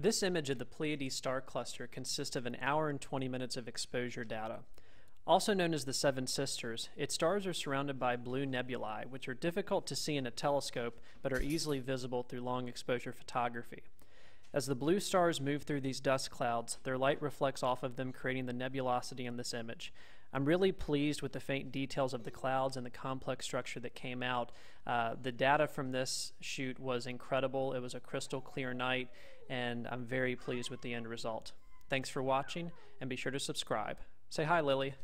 This image of the Pleiades star cluster consists of an hour and 20 minutes of exposure data. Also known as the Seven Sisters, its stars are surrounded by blue nebulae, which are difficult to see in a telescope but are easily visible through long exposure photography. As the blue stars move through these dust clouds, their light reflects off of them, creating the nebulosity in this image. I'm really pleased with the faint details of the clouds and the complex structure that came out. Uh, the data from this shoot was incredible. It was a crystal clear night, and I'm very pleased with the end result. Thanks for watching, and be sure to subscribe. Say hi, Lily.